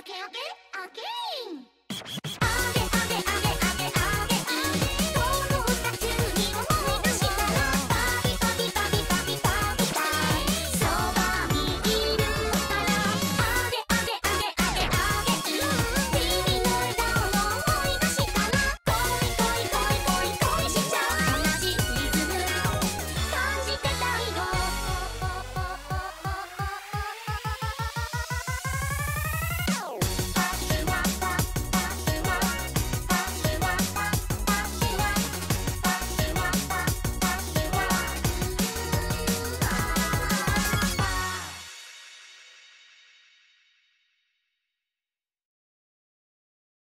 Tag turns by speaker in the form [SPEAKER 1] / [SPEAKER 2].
[SPEAKER 1] okay, okay, okay.